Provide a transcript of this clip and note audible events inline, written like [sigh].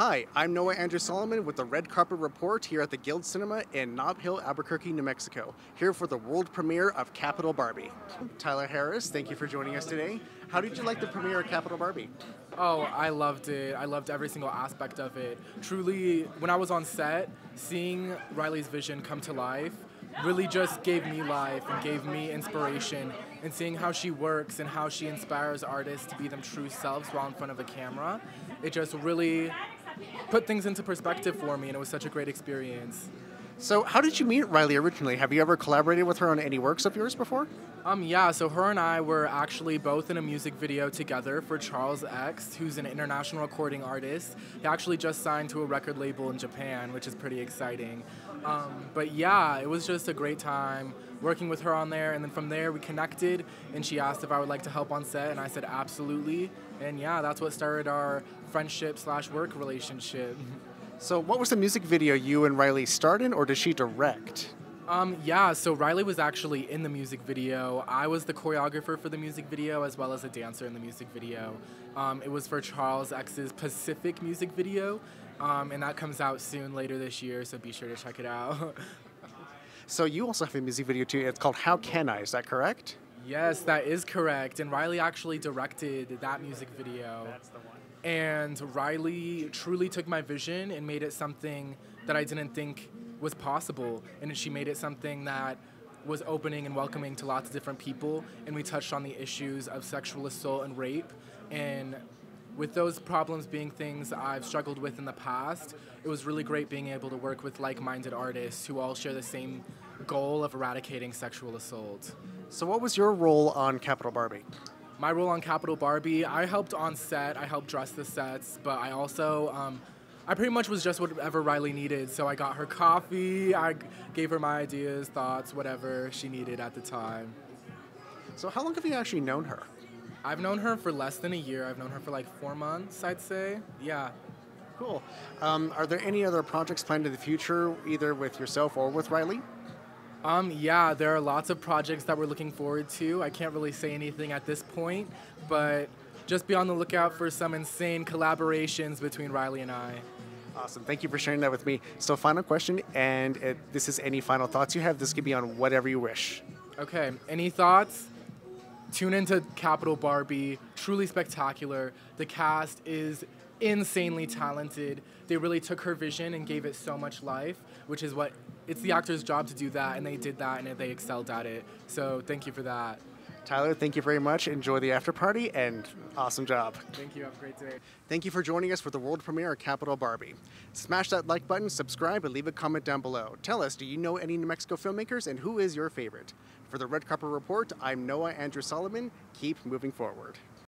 Hi, I'm Noah Andrew Solomon with the Red Carpet Report here at the Guild Cinema in Nob Hill, Albuquerque, New Mexico, here for the world premiere of Capitol Barbie. Tyler Harris, thank you for joining us today. How did you like the premiere of Capitol Barbie? Oh, I loved it. I loved every single aspect of it. Truly, when I was on set, seeing Riley's vision come to life really just gave me life and gave me inspiration. And seeing how she works and how she inspires artists to be them true selves while in front of a camera, it just really put things into perspective for me, and it was such a great experience. So, how did you meet Riley originally? Have you ever collaborated with her on any works of yours before? Um, yeah, so her and I were actually both in a music video together for Charles X, who's an international recording artist. He actually just signed to a record label in Japan, which is pretty exciting. Um, but yeah, it was just a great time working with her on there, and then from there we connected, and she asked if I would like to help on set, and I said absolutely. And yeah, that's what started our friendship slash work relationship. So, what was the music video you and Riley starred in, or did she direct? Um, yeah, so Riley was actually in the music video. I was the choreographer for the music video as well as a dancer in the music video. Um, it was for Charles X's Pacific music video, um, and that comes out soon later this year, so be sure to check it out. [laughs] so, you also have a music video too. It's called How Can I? Is that correct? Yes, that is correct. And Riley actually directed that music video. That's the one. And Riley truly took my vision and made it something that I didn't think was possible. And she made it something that was opening and welcoming to lots of different people. And we touched on the issues of sexual assault and rape. And with those problems being things I've struggled with in the past, it was really great being able to work with like minded artists who all share the same goal of eradicating sexual assault. So, what was your role on Capitol Barbie? My role on Capitol Barbie, I helped on set. I helped dress the sets, but I also, um, I pretty much was just whatever Riley needed. So I got her coffee. I gave her my ideas, thoughts, whatever she needed at the time. So how long have you actually known her? I've known her for less than a year. I've known her for like four months, I'd say. Yeah. Cool. Um, are there any other projects planned in the future, either with yourself or with Riley? Um, yeah, there are lots of projects that we're looking forward to. I can't really say anything at this point, but just be on the lookout for some insane collaborations between Riley and I. Awesome. Thank you for sharing that with me. So, final question, and it, this is any final thoughts you have. This could be on whatever you wish. Okay. Any thoughts? Tune into Capitol Barbie. Truly spectacular. The cast is insanely talented. They really took her vision and gave it so much life, which is what it's the actor's job to do that, and they did that and they excelled at it. So thank you for that. Tyler, thank you very much. Enjoy the after party and awesome job. Thank you. Have a great day. Thank you for joining us for the world premiere of Capitol Barbie. Smash that like button, subscribe, and leave a comment down below. Tell us, do you know any New Mexico filmmakers and who is your favorite? For the Red Carpet Report, I'm Noah Andrew Solomon. Keep moving forward.